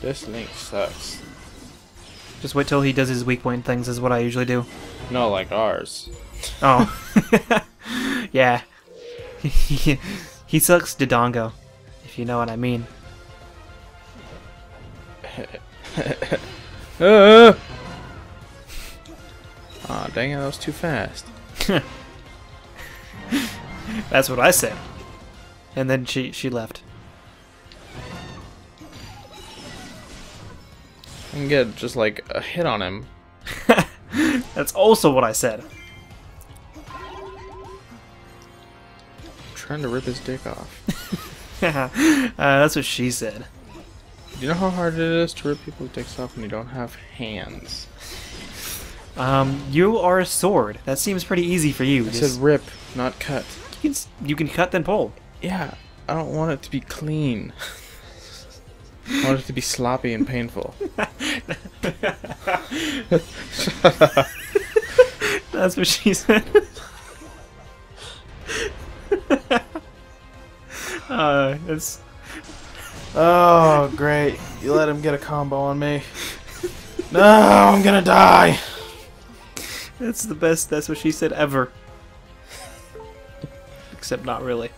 This Link sucks. Just wait till he does his weak point things, is what I usually do. No, like ours. Oh. yeah. he, sucks Dodongo, if you know what I mean. Ah! Aw, dang it, that was too fast. That's what I said. And then she she left. I can get just like a hit on him. That's also what I said. I'm trying to rip his dick off. uh, that's what she said. Do you know how hard it is to rip people's dicks off when you don't have hands? Um, you are a sword. That seems pretty easy for you. I Just- said rip, not cut. you, can, you can cut then pull. Yeah, I don't want it to be clean. I want it to be sloppy and painful. That's what she said. uh, it's Oh, great. You let him get a combo on me. No, I'm gonna die. that's the best. That's what she said ever. Except not really.